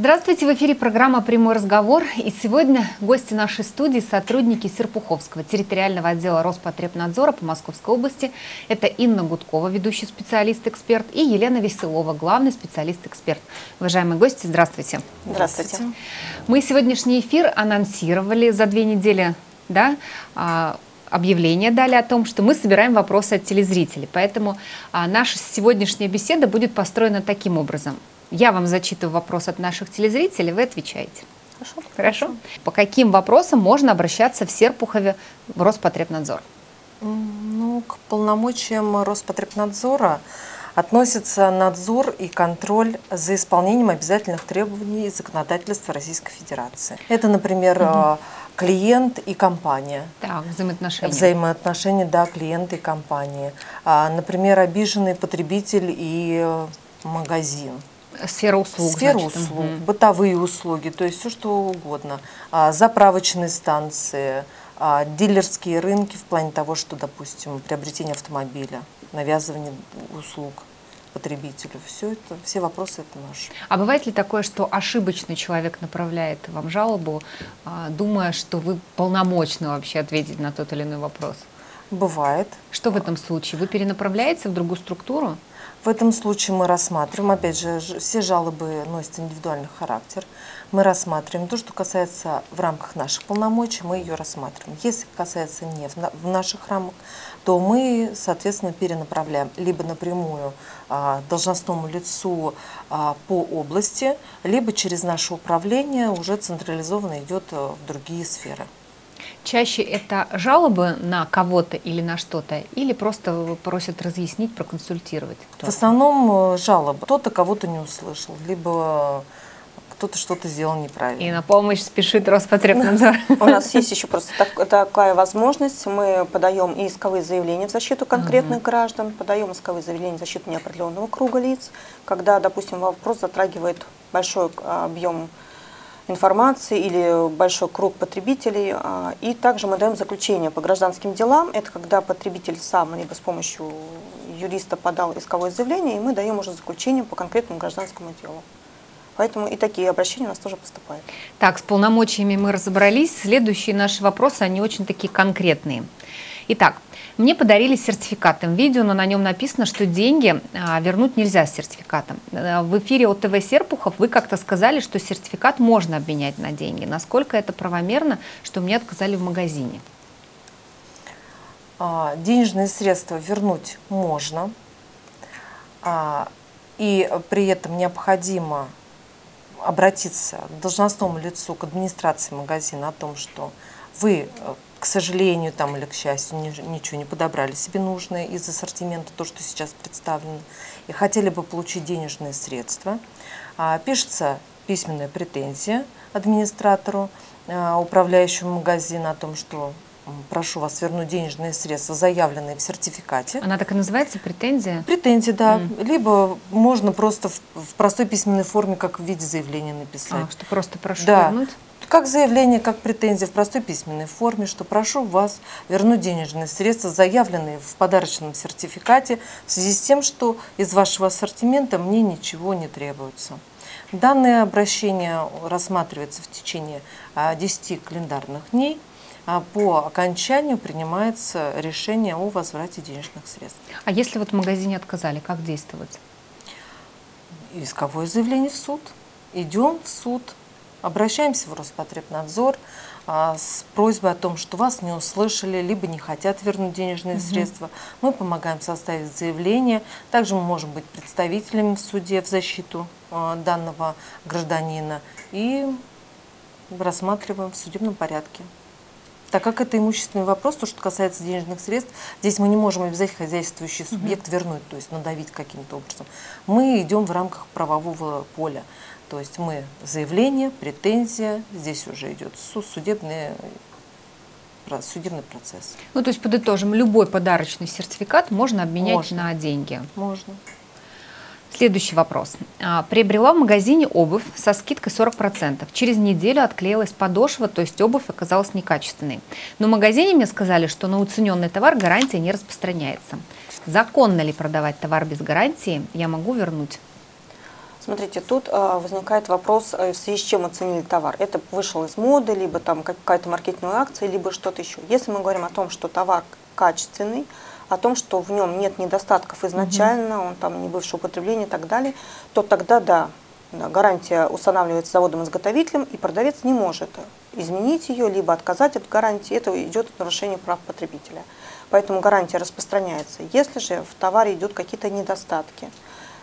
Здравствуйте, в эфире программа «Прямой разговор». И сегодня гости нашей студии – сотрудники Серпуховского территориального отдела Роспотребнадзора по Московской области. Это Инна Гудкова, ведущий специалист-эксперт, и Елена Веселова, главный специалист-эксперт. Уважаемые гости, здравствуйте. Здравствуйте. Мы сегодняшний эфир анонсировали за две недели да, а, объявление дали о том, что мы собираем вопросы от телезрителей. Поэтому а, наша сегодняшняя беседа будет построена таким образом. Я вам зачитываю вопрос от наших телезрителей, вы отвечаете. Хорошо. Хорошо? По каким вопросам можно обращаться в Серпухове в Роспотребнадзор? Ну, к полномочиям Роспотребнадзора относится надзор и контроль за исполнением обязательных требований законодательства Российской Федерации. Это, например, угу. клиент и компания. Так, взаимоотношения. Взаимоотношения, да, клиента и компании. А, например, обиженный потребитель и э, магазин. Сфера услуг. Сфера значит. услуг, Угу. бытовые услуги, то есть все что угодно. А, заправочные станции, а, дилерские рынки в плане того, что, допустим, приобретение автомобиля, навязывание услуг потребителю. Все это, все вопросы это наши. А бывает ли такое, что ошибочный человек направляет вам жалобу, а, думая, что вы полномочны вообще ответить на тот или иной вопрос? Бывает. Что в этом случае? Вы перенаправляете в другую структуру? В этом случае мы рассматриваем, опять же, все жалобы носят индивидуальный характер. Мы рассматриваем то, что касается в рамках наших полномочий, мы ее рассматриваем. Если касается не в, на- в наших рамках, то мы, соответственно, перенаправляем либо напрямую а, должностному лицу а, по области, либо через наше управление уже централизованно идет а, в другие сферы. Чаще это жалобы на кого-то или на что-то, или просто просят разъяснить, проконсультировать? В основном э, жалобы. Кто-то кого-то не услышал, либо кто-то что-то сделал неправильно. И на помощь спешит Роспотребнадзор. У нас есть еще просто так- такая возможность. Мы подаем и исковые заявления в защиту конкретных граждан, подаем исковые заявления в защиту неопределенного круга лиц, когда, допустим, вопрос затрагивает большой а, объем информации или большой круг потребителей. а, И также мы даем заключение по гражданским делам. Это когда потребитель сам, либо с помощью юриста подал исковое заявление, и мы даем уже заключение по конкретному гражданскому делу. Поэтому и такие обращения у нас тоже поступают. Так, с полномочиями мы разобрались. Следующие наши вопросы, они очень такие конкретные. Итак, мне подарили сертификат видео, но на нем написано, что деньги а, вернуть нельзя с сертификатом. Э, В эфире ОТВ Серпухов вы как-то сказали, что сертификат можно обменять на деньги. Насколько это правомерно, что мне отказали в магазине? А, Денежные средства вернуть можно, а, и при этом необходимо обратиться к должностному лицу, к администрации магазина о том, что вы, э, к сожалению, там или к счастью, ни- ничего не подобрали себе нужное из ассортимента, то, что сейчас представлено, и хотели бы получить денежные средства. А, Пишется письменная претензия администратору, а, управляющему магазина о том, что прошу вас вернуть денежные средства, заявленные в сертификате. Она так и называется, претензия? Претензии, да. Либо можно просто в, в простой письменной форме, как в виде заявления написать. А, что просто прошу Да. вернуть? Как заявление, как претензия в простой письменной форме, что прошу вас вернуть денежные средства, заявленные в подарочном сертификате, в связи с тем, что из вашего ассортимента мне ничего не требуется. Данное обращение рассматривается в течение а, 10 календарных дней. а По окончанию принимается решение о возврате денежных средств. А если вот в магазине отказали, как действовать? исковое заявление в суд. Идем в суд, обращаемся в Роспотребнадзор а, с просьбой о том, что вас не услышали, либо не хотят вернуть денежные средства. Мы помогаем составить заявление. Также мы можем быть представителями в суде в защиту а, данного гражданина и рассматриваем в судебном порядке. Так как это имущественный вопрос, то, что касается денежных средств, здесь мы не можем обязать хозяйствующий субъект вернуть, то есть надавить каким-то образом. Мы идем в рамках правового поля. То есть мы заявление, претензия, здесь уже идет су- судебный, про- судебный процесс. Ну, то есть подытожим, любой подарочный сертификат можно обменять Можно. на деньги. Можно. Следующий вопрос. А, Приобрела в магазине обувь со скидкой 40%. Через неделю отклеилась подошва, то есть обувь оказалась некачественной. Но в магазине мне сказали, что на уцененный товар гарантия не распространяется. Законно ли продавать товар без гарантии? Я могу вернуть? Смотрите, тут э, возникает вопрос, э, в связи с чем оценили товар. Это вышел из моды, либо там какая-то маркетинговая акция, либо что-то еще. Если мы говорим о том, что товар качественный, о том, что в нем нет недостатков изначально, он там не бывшее употребление и так далее, то тогда да, гарантия устанавливается заводом-изготовителем, и продавец не может изменить ее, либо отказать от гарантии. Это идет от нарушения прав потребителя. Поэтому гарантия распространяется. Если же в товаре идут какие-то недостатки,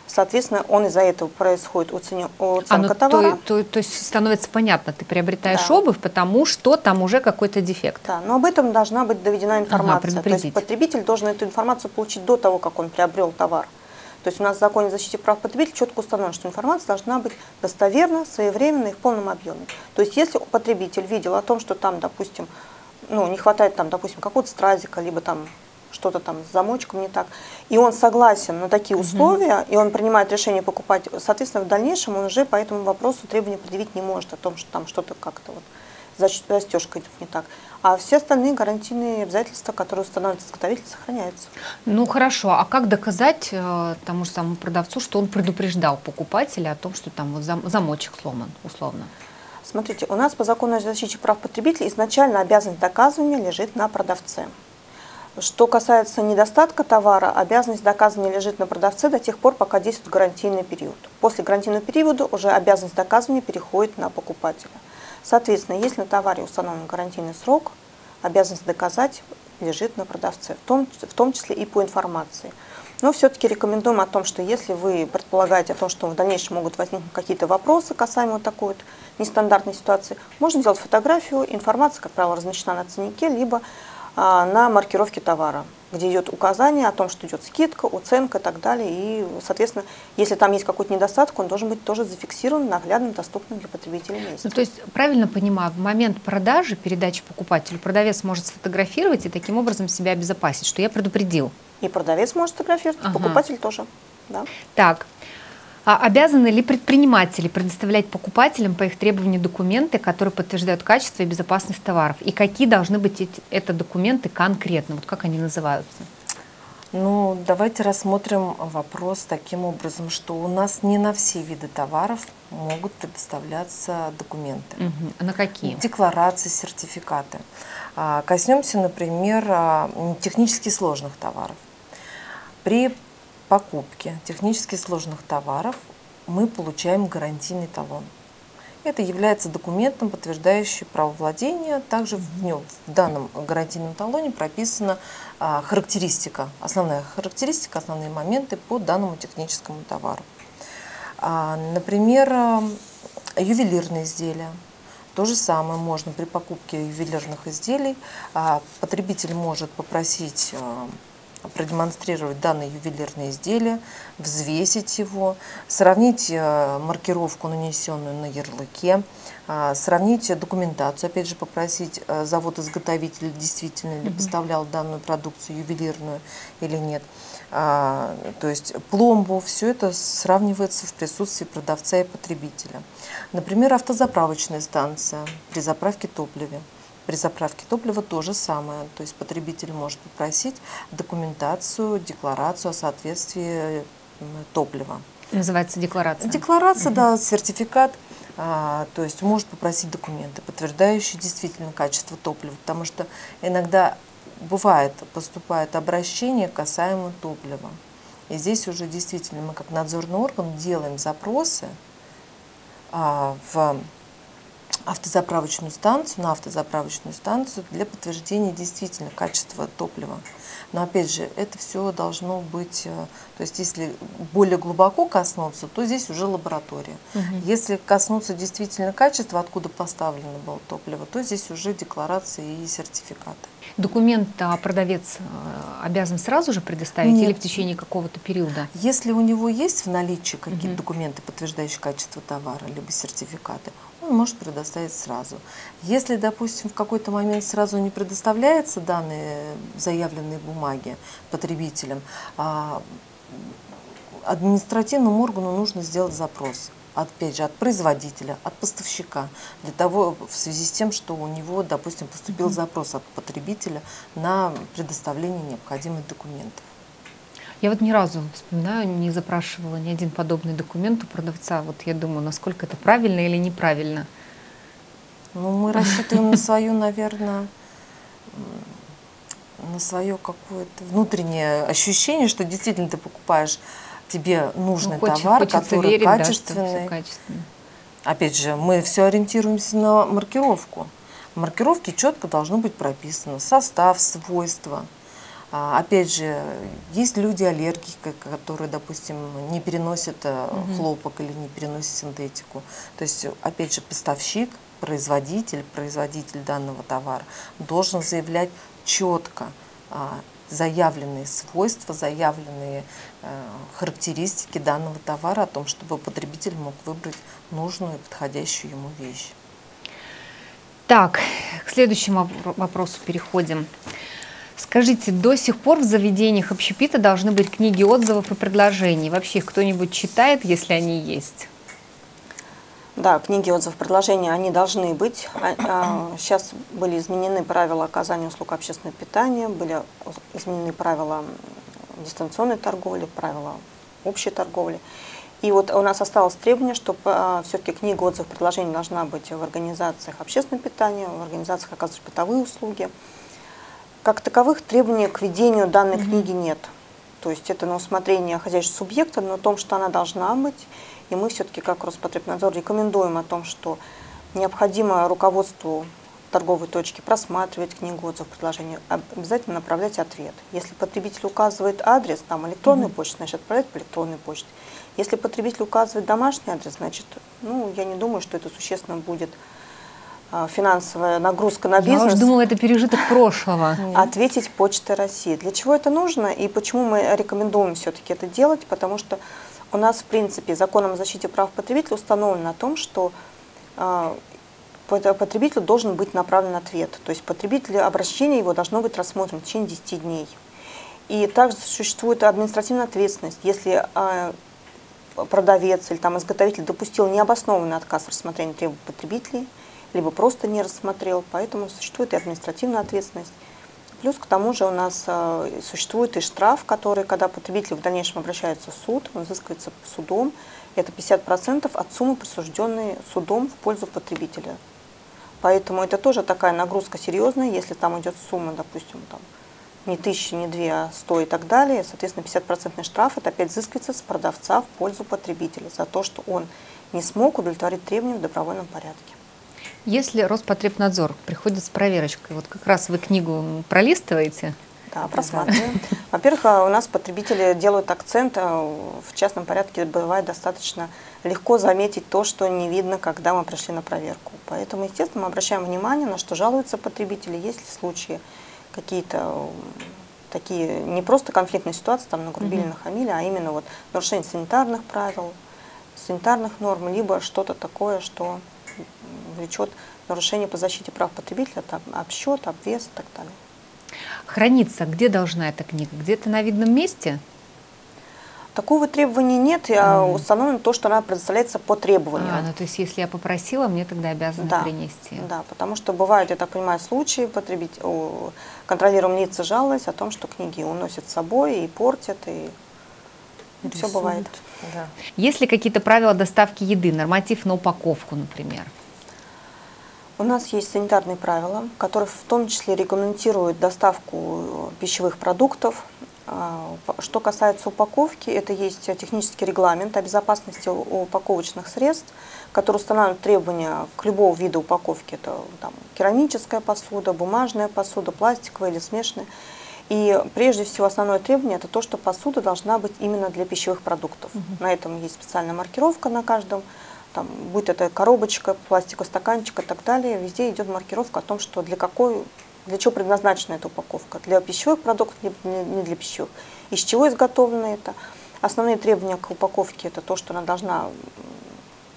Соответственно, он из-за этого происходит оценка а, ну, товара. То, то, то есть становится понятно, ты приобретаешь да. обувь, потому что там уже какой-то дефект. Да, но об этом должна быть доведена информация. Ага, то есть потребитель должен эту информацию получить до того, как он приобрел товар. То есть у нас в законе о защите прав потребителей четко установлено, что информация должна быть достоверна, своевременна и в полном объеме. То есть если потребитель видел о том, что там, допустим, ну, не хватает там, допустим, какого-то стразика, либо там что-то там с замочком не так, и он согласен на такие условия, угу. и он принимает решение покупать, соответственно, в дальнейшем он уже по этому вопросу требования предъявить не может о том, что там что-то как-то вот застежка идет не так. А все остальные гарантийные обязательства, которые устанавливает изготовитель, сохраняются. Ну хорошо, а как доказать э, тому же самому продавцу, что он предупреждал покупателя о том, что там вот зам, замочек сломан, условно? Смотрите, у нас по закону о защите прав потребителей изначально обязанность доказывания лежит на продавце. Что касается недостатка товара, обязанность доказывания лежит на продавце до тех пор, пока действует гарантийный период. После гарантийного периода уже обязанность доказывания переходит на покупателя. Соответственно, если на товаре установлен гарантийный срок, обязанность доказать лежит на продавце, в том, в том числе и по информации. Но все-таки рекомендуем о том, что если вы предполагаете о том, что в дальнейшем могут возникнуть какие-то вопросы касаемо вот такой вот нестандартной ситуации, можно сделать фотографию, информация, как правило, размещена на ценнике, либо на маркировке товара, где идет указание о том, что идет скидка, уценка и так далее. И, соответственно, если там есть какой-то недостаток, он должен быть тоже зафиксирован, наглядным, доступным для потребителя месте. Ну, то есть, правильно понимаю, в момент продажи, передачи покупателю, продавец может сфотографировать и таким образом себя обезопасить, что я предупредил. И продавец может сфотографировать, ага. покупатель тоже. Да. Так, а обязаны ли предприниматели предоставлять покупателям по их требованию документы, которые подтверждают качество и безопасность товаров? И какие должны быть эти это документы конкретно? Вот как они называются? Ну, давайте рассмотрим вопрос таким образом, что у нас не на все виды товаров могут предоставляться документы. Угу. А на какие? Декларации, сертификаты. А, коснемся, например, а, технически сложных товаров. При покупки технически сложных товаров мы получаем гарантийный талон. Это является документом, подтверждающим право владения. Также в нем, в данном гарантийном талоне прописана а, характеристика, основная характеристика, основные моменты по данному техническому товару. А, например, а, ювелирные изделия. То же самое можно при покупке ювелирных изделий. А, потребитель может попросить а, продемонстрировать данное ювелирное изделие, взвесить его, сравнить э, маркировку, нанесенную на ярлыке, э, сравнить документацию, опять же попросить э, завод-изготовитель действительно ли поставлял данную продукцию ювелирную или нет. То есть пломбу, все это сравнивается в присутствии продавца и потребителя. Например, автозаправочная станция при заправке топлива. При заправке топлива то же самое. То есть потребитель может попросить документацию, декларацию о соответствии топлива. Называется декларация? Декларация, да, сертификат. А, то есть может попросить документы, подтверждающие действительно качество топлива. Потому что иногда бывает, поступает обращение касаемо топлива. И здесь уже действительно мы как надзорный орган делаем запросы а, в автозаправочную станцию, на автозаправочную станцию для подтверждения действительно качества топлива. Но опять же, это все должно быть, э, то есть если более глубоко коснуться, то здесь уже лаборатория. Угу. Если коснуться действительно качества, откуда поставлено было топливо, то здесь уже декларации и сертификаты. Документ продавец э, обязан сразу же предоставить Нет. или в течение какого-то периода? Если у него есть в наличии какие-то угу. документы, подтверждающие качество товара, либо сертификаты, он может предоставить сразу. Если, допустим, в какой-то момент сразу не предоставляются данные заявленные бумаги потребителям, а административному органу нужно сделать запрос опять же, от производителя, от поставщика, для того, в связи с тем, что у него, допустим, поступил запрос от потребителя на предоставление необходимых документов. Я вот ни разу, вспоминаю, не запрашивала ни один подобный документ у продавца. Вот я думаю, насколько это правильно или неправильно. Ну, мы рассчитываем на свою, наверное, на свое какое-то внутреннее ощущение, что действительно ты покупаешь тебе нужный Ну, хочет- товар, хочется который верить, да, качественный. качественно. Опять же, мы все ориентируемся на маркировку. В маркировке четко должно быть прописано состав, свойства. А, Опять же, есть люди аллергики, которые, допустим, не переносят э, хлопок или не переносят синтетику. То есть, опять же, поставщик, производитель, производитель данного товара должен заявлять четко а, заявленные свойства, заявленные э, характеристики данного товара о том, чтобы потребитель мог выбрать нужную и подходящую ему вещь. Так, к следующему вопро- вопросу переходим. Скажите, до сих пор в заведениях общепита должны быть книги отзывов и предложений. Вообще их кто-нибудь читает, если они есть? Да, книги отзывов, предложения, они должны быть. А- а, Сейчас были изменены правила оказания услуг общественного питания, были изменены правила дистанционной торговли, правила общей торговли. И вот у нас осталось требование, что все-таки книга отзывов, предложений должна быть в организациях общественного питания, в организациях, оказывающих бытовые услуги. Как таковых требований к ведению данной книги нет. То есть это на усмотрение хозяйственного субъекта, но о том, что она должна быть. И мы все-таки как Роспотребнадзор рекомендуем о том, что необходимо руководству торговой точки просматривать книгу отзывов предложений, об- обязательно направлять ответ. Если потребитель указывает адрес, там электронную почту, значит отправлять по электронной почте. Если потребитель указывает домашний адрес, значит, ну, я не думаю, что это существенно будет финансовая нагрузка на Я бизнес уж думала, это пережиток прошлого. ответить Почтой России. Для чего это нужно и почему мы рекомендуем все-таки это делать? Потому что у нас, в принципе, законом о защите прав потребителя установлено о том, что пот- потребителю должен быть направлен ответ. То есть потребителю обращение его должно быть рассмотрено в течение 10 дней. И также существует административная ответственность, если э, продавец или там, изготовитель допустил необоснованный отказ в рассмотрении требований потребителей, либо просто не рассмотрел, поэтому существует и административная ответственность. Плюс к тому же у нас э, существует и штраф, который, когда потребитель в дальнейшем обращается в суд, он взыскивается судом, это 50% от суммы, присужденной судом в пользу потребителя. Поэтому это тоже такая нагрузка серьезная, если там идет сумма, допустим, там, не тысячи, не две, а сто и так далее, соответственно, 50% штраф, это опять взыскивается с продавца в пользу потребителя за то, что он не смог удовлетворить требования в добровольном порядке. Если Роспотребнадзор приходит с проверочкой, вот как раз вы книгу пролистываете, Да, просматриваем. Во-первых, а, у нас потребители делают акцент, а, в частном порядке бывает достаточно легко заметить то, что не видно, когда мы пришли на проверку. Поэтому, естественно, мы обращаем внимание, на что жалуются потребители, есть ли случаи какие-то такие не просто конфликтные ситуации, там нагрубили, Мгм. нахамили, а именно вот нарушение санитарных правил, санитарных норм, либо что-то такое, что влечет нарушение по защите прав потребителя, там, обсчет, обвес и так далее. хранится, где должна эта книга? Где-то на видном месте? Такого требования нет, а Мгм. установлено то, что она предоставляется по требованию. А, ну то есть если я попросила, мне тогда обязаны Да, принести. Да, потому что бывают, я так понимаю, случаи, потребитель, о, контролируемые лица жаловались о том, что книги уносят с собой и портят, и все Рисуют. бывает. Да. Есть ли какие-то правила доставки еды, норматив на упаковку, например? У нас есть санитарные правила, которые в том числе регламентируют доставку э, пищевых продуктов. А, Что касается упаковки, это есть технический регламент о безопасности упаковочных средств, который устанавливает требования к любому виду упаковки. Это там, керамическая посуда, бумажная посуда, пластиковая или смешанная. И прежде всего основное требование это то, что посуда должна быть именно для пищевых продуктов. На этом есть специальная маркировка на каждом там, будь это коробочка, пластиковый стаканчик и так далее, везде идет маркировка о том, что для какой, для чего предназначена эта упаковка. Для пищевых продуктов, либо не для пищевых. Из чего изготовлено это. Основные требования к упаковке это то, что она должна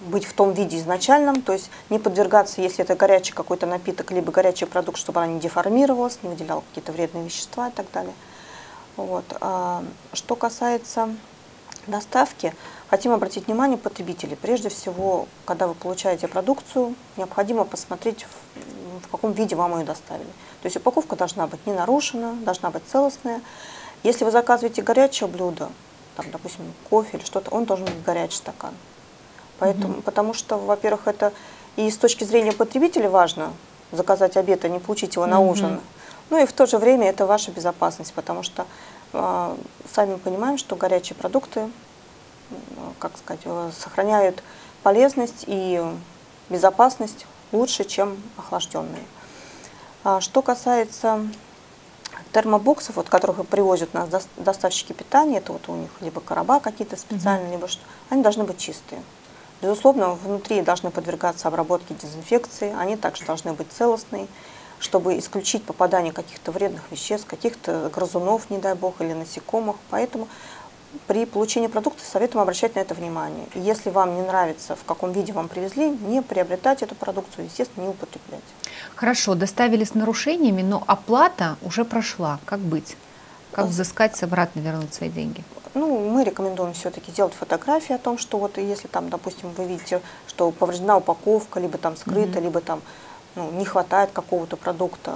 быть в том виде изначальном, то есть не подвергаться, если это горячий какой-то напиток, либо горячий продукт, чтобы она не деформировалась, не выделяла какие-то вредные вещества и так далее. Вот. А, Что касается доставки, хотим обратить внимание потребителей. Прежде всего, когда вы получаете продукцию, необходимо посмотреть, в, в каком виде вам ее доставили. То есть упаковка должна быть не нарушена, должна быть целостная. Если вы заказываете горячее блюдо, там, допустим, кофе или что-то, он должен быть горячий стакан. Поэтому, угу. Потому что, во-первых, это и с точки зрения потребителя важно заказать обед, а не получить его на угу. ужин. Ну и в то же время это ваша безопасность, потому что э, сами понимаем, что горячие продукты, как сказать, э, сохраняют полезность и безопасность лучше, чем охлажденные. А что касается термобоксов, вот, которых привозят нас доставщики питания, это вот у них либо короба какие-то специальные, -hmm. либо что, они должны быть чистые. Безусловно, внутри должны подвергаться обработке дезинфекции, они также должны быть целостные, чтобы исключить попадание каких-то вредных веществ, каких-то грызунов, не дай бог, или насекомых. Поэтому при получении продукта советуем обращать на это внимание. И если вам не нравится, в каком виде вам привезли, не приобретать эту продукцию, естественно, не употреблять. Хорошо, доставили с нарушениями, но оплата уже прошла. Как быть? Как взыскать, обратно вернуть свои деньги? Ну, мы рекомендуем все-таки делать фотографии о том, что вот если там, допустим, вы видите, что повреждена упаковка, либо там скрыта, mm-hmm. либо там ну, не хватает какого-то продукта,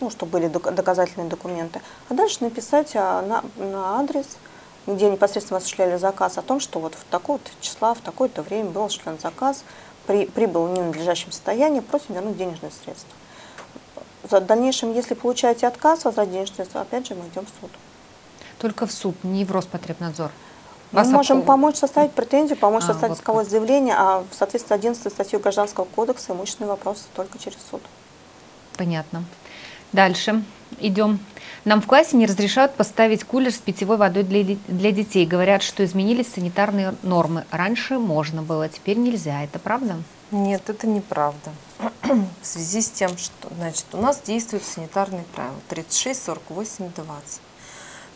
ну, чтобы были доказательные документы. А дальше написать а, на, на адрес, где непосредственно осуществляли заказ, о том, что вот в такое-то числа, в такое-то время был осуществлен заказ, при, прибыл в ненадлежащем состоянии, просим вернуть денежные средства. В дальнейшем, если получаете отказ, возврат денежных средств, опять же мы идем в суд. Только в суд, не в Роспотребнадзор? Мы можем помочь составить претензию, помочь а, составить вот исковое заявление, а в соответствии с 11 статьей Гражданского кодекса имущественный вопрос только через суд. Понятно. Дальше идем. Нам в классе не разрешают поставить кулер с питьевой водой для, для детей. Говорят, что изменились санитарные нормы. Раньше можно было, теперь нельзя. Это правда? Нет, это неправда. в связи с тем, что значит, у нас действуют санитарные правила 36, 48, 20,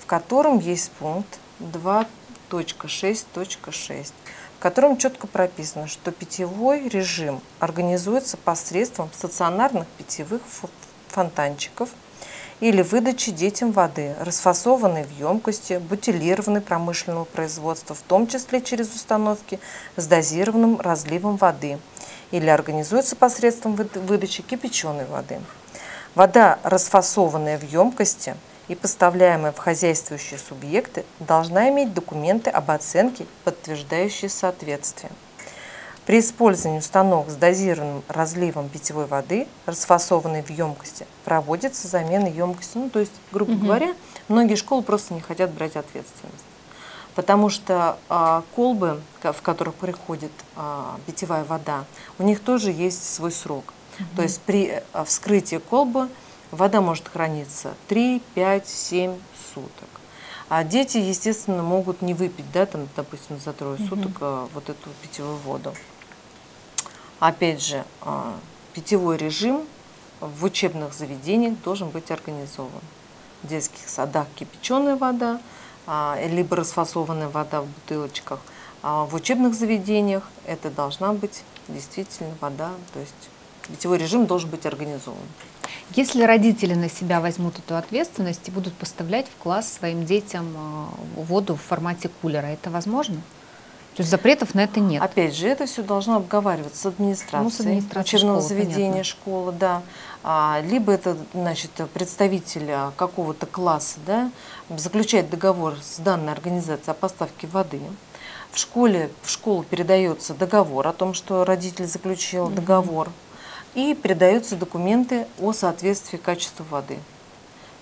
в котором есть пункт 2.6.6, в котором четко прописано, что питьевой режим организуется посредством стационарных питьевых фонтанчиков – или выдачи детям воды, расфасованной в емкости, бутилированной промышленного производства, в том числе через установки с дозированным разливом воды, или организуется посредством выдачи кипяченой воды. Вода, расфасованная в емкости и поставляемая в хозяйствующие субъекты, должна иметь документы об оценке, подтверждающие соответствие. При использовании установок с дозированным разливом питьевой воды, расфасованной в емкости, проводится замена емкости. Ну, то есть, грубо угу. говоря, многие школы просто не хотят брать ответственность. Потому что а, колбы, в которых приходит а, питьевая вода, у них тоже есть свой срок. Угу. То есть при а, вскрытии колбы вода может храниться 3, 5, 7 суток. А дети, естественно, могут не выпить, да, там, допустим, за трое угу. суток а, вот эту питьевую воду. Опять же, а, питьевой режим в учебных заведениях должен быть организован. В детских садах кипяченая вода, а, либо расфасованная вода в бутылочках. А в учебных заведениях это должна быть действительно вода, то есть питьевой режим должен быть организован. Если родители на себя возьмут эту ответственность и будут поставлять в класс своим детям воду в формате кулера, это возможно? То есть запретов на это нет. Опять же, это все должно обговариваться с администрацией, ну, с администрацией учебного школы, заведения, понятно. школы, да. А, либо это, значит, представитель какого-то класса, да, заключает договор с данной организацией о поставке воды. В школе, в школу передается договор о том, что родитель заключил mm-hmm. договор, и передаются документы о соответствии качеству воды.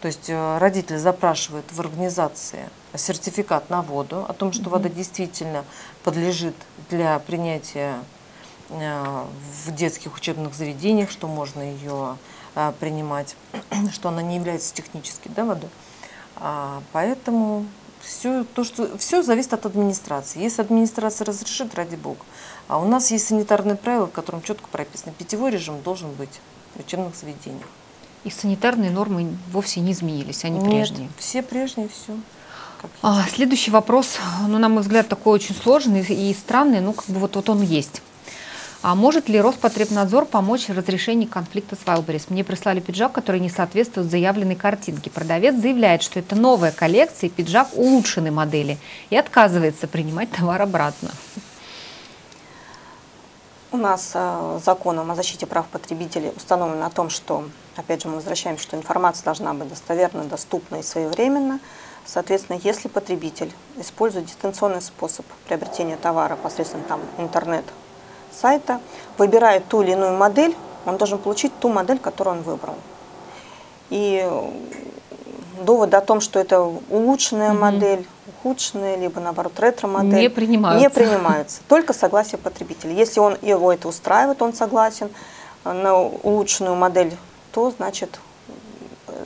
То есть э, родитель запрашивает в организации сертификат на воду, о том, что вода действительно подлежит для принятия э, в детских учебных заведениях, что можно ее э, принимать, что она не является технической да, водой. А, поэтому все, то, что, все зависит от администрации. Если администрация разрешит, ради бога. А у нас есть санитарные правила, в котором четко прописано, питьевой режим должен быть в учебных заведениях. И санитарные нормы вовсе не изменились, они Нет, прежние. все прежние, все. А, следующий вопрос, ну, на мой взгляд, такой очень сложный и странный, ну, как бы вот, вот он есть. А может ли Роспотребнадзор помочь в разрешении конфликта с Wildberries? Мне прислали пиджак, который не соответствует заявленной картинке. Продавец заявляет, что это новая коллекция, и пиджак улучшенной модели, и отказывается принимать товар обратно. У нас э, законом о защите прав потребителей установлено о том, что, опять же, мы возвращаемся, что информация должна быть достоверна, доступна и своевременна. Соответственно, если потребитель использует дистанционный способ приобретения товара посредством там, интернет-сайта, выбирает ту или иную модель, он должен получить ту модель, которую он выбрал. И доводы о том, что это улучшенная угу. модель, ухудшенная, либо наоборот ретро-модель, не принимаются. не принимаются. Только согласие потребителя. Если он, его это устраивает, он согласен на улучшенную модель, то значит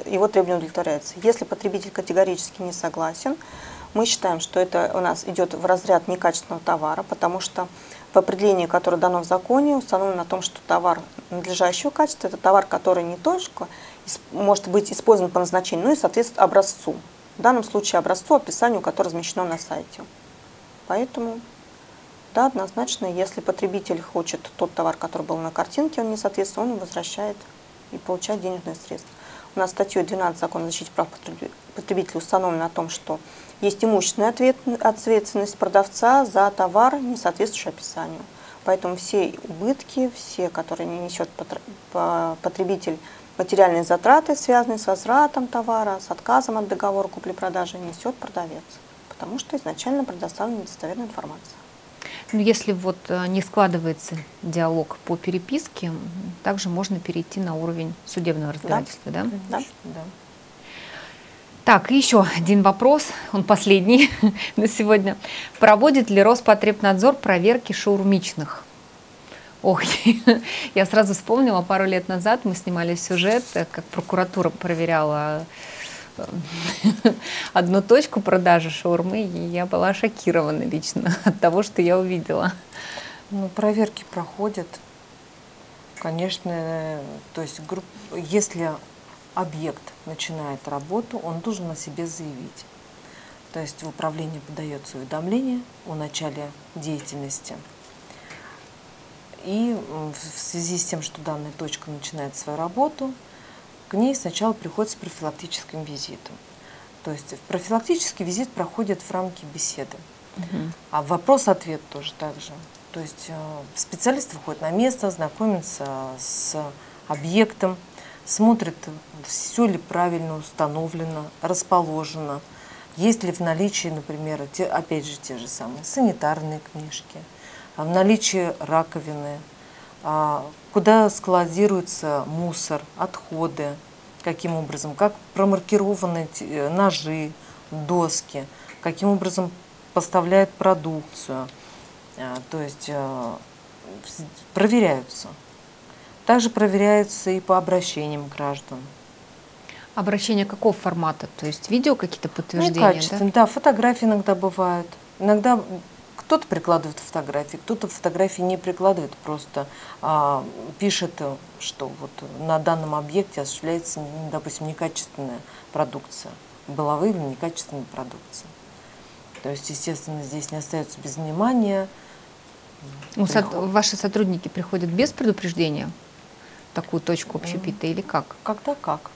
его требование удовлетворяется. Если потребитель категорически не согласен, мы считаем, что это у нас идет в разряд некачественного товара, потому что в определении, которое дано в законе, установлено о том, что товар надлежащего качества – это товар, который не только может быть использован по назначению, но и соответствует образцу. В данном случае образцу, описанию, которое размещено на сайте. Поэтому, да, однозначно, если потребитель хочет тот товар, который был на картинке, он не соответствует, он возвращает и получает денежные средства. У нас статьей 12 Закона о защите прав потребителей установлено о том, что есть имущественная ответственность продавца за товар, не соответствующий описанию. Поэтому все убытки, все, которые не несет потребитель, материальные затраты, связанные с возвратом товара, с отказом от договора купли-продажи, несет продавец, потому что изначально предоставлена недостоверная информация. Ну, если вот э, не складывается диалог по переписке, также можно перейти на уровень судебного разбирательства, да? Да. да. Так, еще один вопрос, он последний на сегодня. Проводит ли Роспотребнадзор проверки шаурмичных? Ох, я сразу вспомнила, пару лет назад мы снимали сюжет, как прокуратура проверяла одну точку продажи шаурмы, и я была шокирована лично от того, что я увидела. Ну, проверки проходят. Конечно, то есть групп, если объект начинает работу, он должен о себе заявить. То есть в управление подается уведомление о начале деятельности. И в связи с тем, что данная точка начинает свою работу, к ней сначала приходит с профилактическим визитом. То есть профилактический визит проходит в рамке беседы. Угу. А вопрос-ответ тоже так же. То есть э, специалист выходит на место, знакомится с объектом, смотрит, все ли правильно установлено, расположено, есть ли в наличии, например, те, опять же те же самые санитарные книжки, а в наличии раковины, куда складируется мусор, отходы, каким образом, как промаркированы э, ножи, доски, каким образом поставляют продукцию, а, то есть э, проверяются. Также проверяются и по обращениям граждан. Обращения какого формата? То есть видео какие-то подтверждения? Ну, качественные, да? да, фотографии иногда бывают. Иногда кто-то прикладывает фотографии, кто-то фотографии не прикладывает, просто а, пишет, что вот на данном объекте осуществляется, допустим, некачественная продукция, была выявлена некачественная продукция. То есть, естественно, здесь не остается без внимания. Ну, со ваши сотрудники приходят без предупреждения в такую точку общепита или как? Когда как.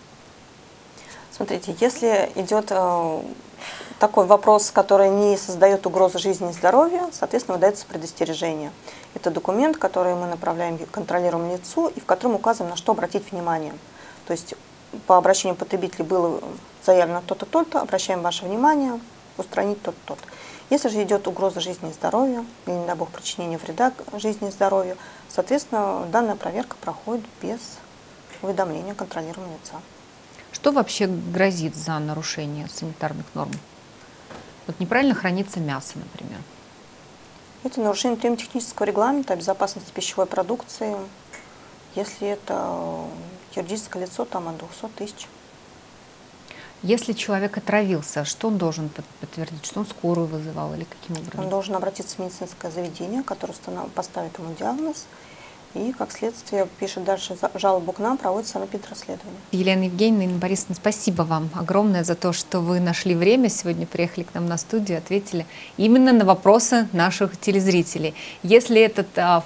Смотрите, если идет э, такой вопрос, который не создает угрозы жизни и здоровью, соответственно, выдается предостережение. Это документ, который мы направляем контролируемому лицу и в котором указываем, на что обратить внимание. То есть по обращению потребителей было заявлено то-то, то-то, обращаем ваше внимание, устранить то-то, то-то. Если же идет угроза жизни и здоровью, или, не дай бог, причинение вреда жизни и здоровью, соответственно, данная проверка проходит без уведомления контролируемого лица. Что вообще грозит за нарушение санитарных норм? Вот неправильно хранится мясо, например. Это нарушение требований регламента о безопасности пищевой продукции. Если это юридическое лицо, там от 200 тысяч. Если человек отравился, что он должен подтвердить? Что он скорую вызывал или каким образом? Он должен обратиться в медицинское заведение, которое поставит ему диагноз – и, как следствие, пишет дальше жалобу к нам, проводится санэпидрасследование. Елена Евгеньевна, Инна Борисовна, спасибо вам огромное за то, что вы нашли время, сегодня приехали к нам на студию, ответили именно на вопросы наших телезрителей. Если этот а,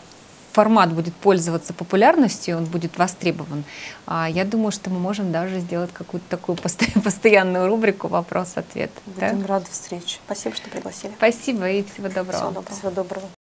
формат будет пользоваться популярностью, он будет востребован, а, я думаю, что мы можем даже сделать какую-то такую постоянную рубрику «Вопрос-ответ». Будем да? рады встрече. Спасибо, что пригласили. Спасибо и всего доброго. Всего доброго. Всего доброго.